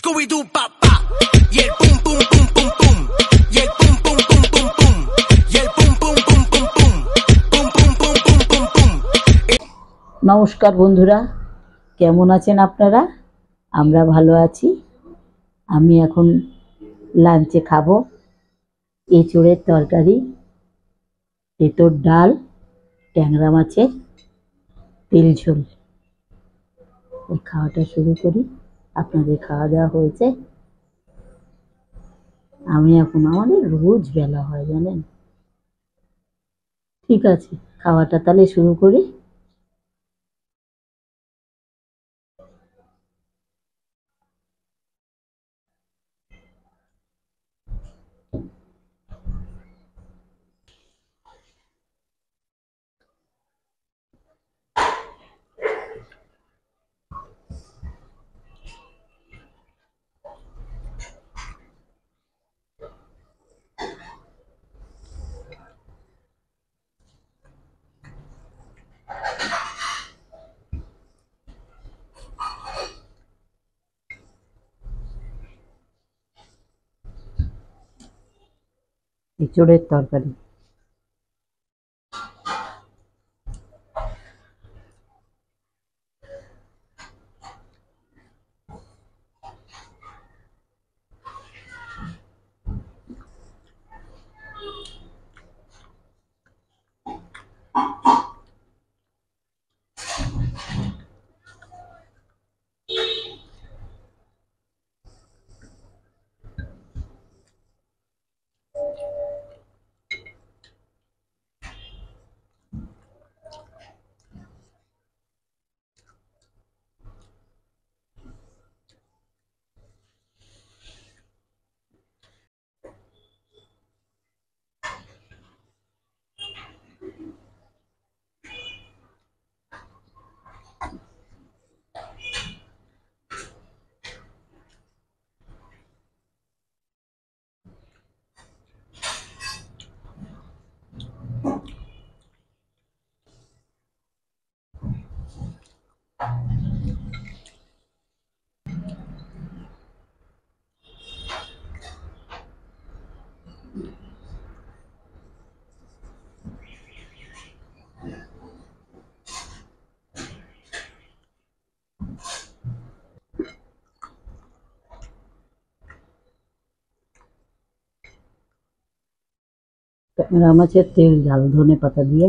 Scooby Doo pa pa. Y el pum pum pum pum pum. Y el pum pum pum pum pum. Y el pum pum pum pum pum. Pum pum pum pum pum pum. নমস্কার বন্ধুরা কেমন আছেন আপনারা আমরা ভালো আছি আমি এখন লাঞ্চে খাব এঁচড়ের তরকারি তেঁতোর ডাল ট্যাংরা মাছের তেল ঝোল এই খাওয়াটা শুরু করি আপনাদের খাওয়া দাওয়া হয়েছে? আমি এখন আমাদের রোজ বেলা হয়, জানেন? ঠিক আছে, খাওয়াটা তাহলে শুরু করি। এঁচড়ের তরকারি। ট্যাংরা মাছের তেল ঝাল ধনে পাতা দিয়ে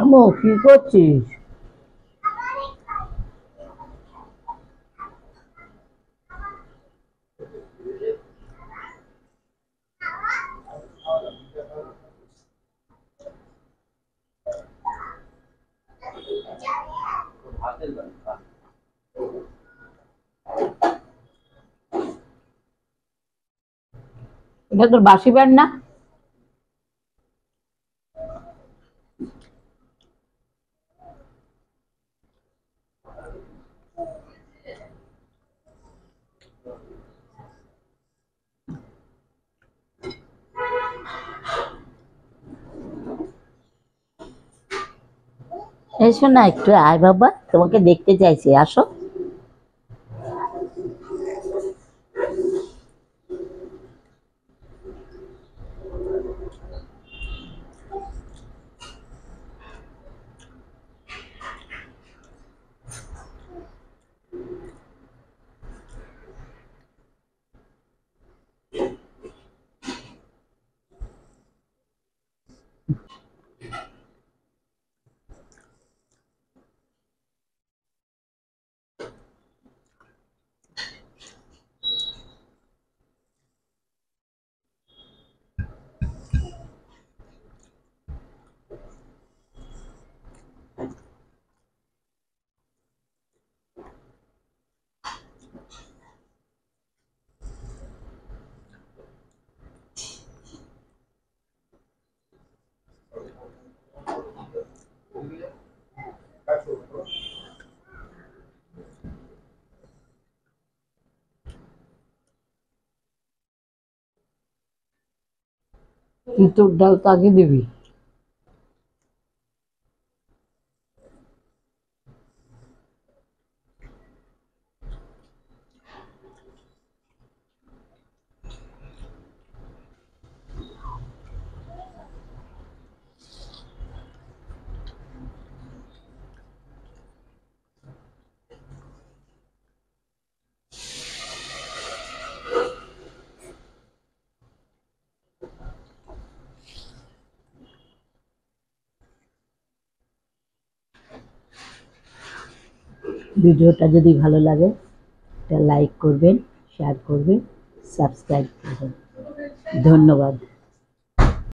আমো কি করছিস? এটা তোর বাসি ব্যান্ড না? এই শোনা একটু আয় বাবা তোমাকে দেখতে চাইছি আসো। তিতর ডাল তাকে দিবি। ভিডিওটা যদি ভালো লাগে লাইক করবেন শেয়ার করবেন সাবস্ক্রাইব করবেন। ধন্যবাদ।